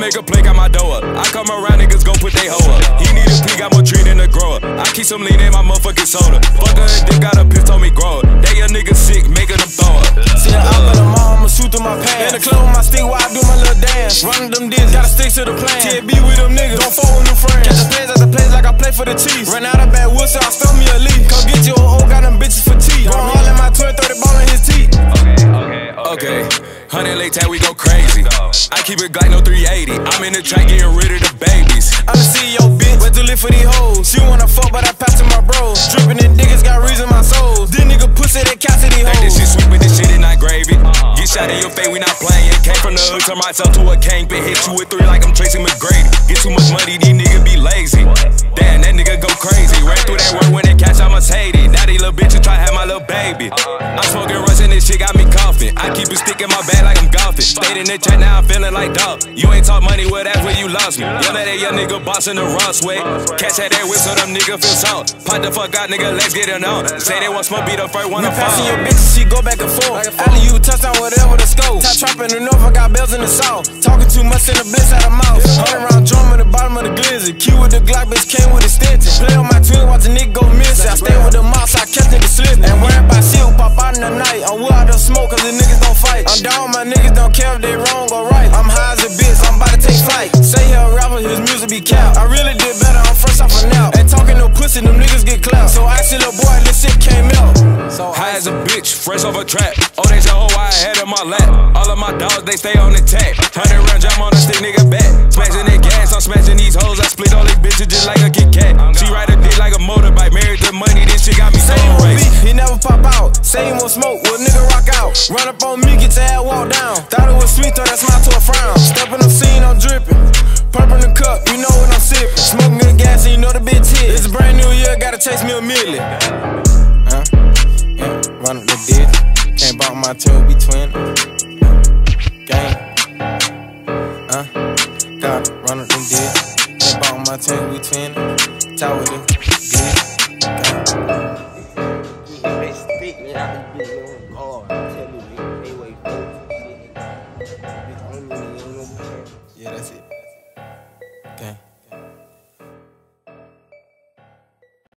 the stroller. I make a play, got my dough up. I come around, niggas gon' put they hoe up. He need a a P, got more tree than a grower. I keep some lean in my motherfucking soda. Fuck her and dick, got a piss, on me grow up. They a nigga sick, making them throw up. See the op in the mall, I'ma shoot through my pants. In the club with my stick while I do my little dance. Running them discs, gotta stick to the plan. TB with them niggas, don't fuck with new friends. Catch the plays at the plays like I play for the Chiefs. Run out of bad wood, so I stole me a leaf. Come get your old, got them bitches for tea. Going hard in my twin, 30 ball in his teeth. Okay, hundred late time, we go crazy. I keep it Glock, no 380. I'm in the track getting rid of the babies. I'm the CEO, bitch. Where to live for these hoes? She wanna fuck, but I pass to my bros. Drippin' in niggas got reason my souls. This nigga pussy, they catch these Think this hoes. shit sweet, but this shit is not gravy. Uh-huh. Get shot in your face, we not playing. Came from the hood, turn myself to a kingpin. Hit you with three like I'm Tracy McGrady. Get too much money, these niggas be lazy. Damn, that nigga go crazy. Ran through that work when they catch, I must hate it. Now these little bitches try to have my little baby. Uh-huh. I'm smoking I keep a stick in my bag like I'm golfing. Stayed in the chat, now I'm feeling like dog. You ain't talk money, well, that's where you lost me. At that young nigga boss in the Ross way. Catch that air with so them nigga feel salt. Pop the fuck out, nigga, let's get it on. Say they want smoke, be the first one to passing your bitch, she go back and forth. Alley you touchdown, whatever the scope. Top trap in the north, I got bells in the south. Talking too much in the bliss out of mouth. Hundred round drum in the bottom of the glizzy. Key with the Glock, bitch came with extension. Play on my the smoke, cause the niggas don't fight. I'm down, my niggas don't care if they wrong or right. I'm high as a bitch, I'm about to take flight. Say he a rapper, his music be cap. I really did better, I'm fresh off a nap. Ain't talking no pussy, them niggas get clapped. So I see little boy, this shit came out. So High as a bitch, fresh off a trap. Oh, they say, oh, I had of my lap. All of my dogs, they stay on the tag. Hundred round jump on the stick, nigga back. Smashing that gas, I'm smashing these hoes. I split all these bitches just like a Kit Kat. She ride a dick like a motorbike. Married to money, this shit got me so Say he want beef, he never pop out. Say he want smoke, Run up on me, get your head walked down. Thought it was sweet, though that smile to a frown. Step in the scene, I'm dripping. Purple in the cup, you know what I'm sipping. Smoking good gas, and you know the bitch hit. It's a brand new year, gotta chase me a million. Huh? Yeah, run up the digit. Can't bump my tail, between. twin. Gang. Huh? Got run up the digit. Can't bump my tail, we twin. Tower with it. gracias.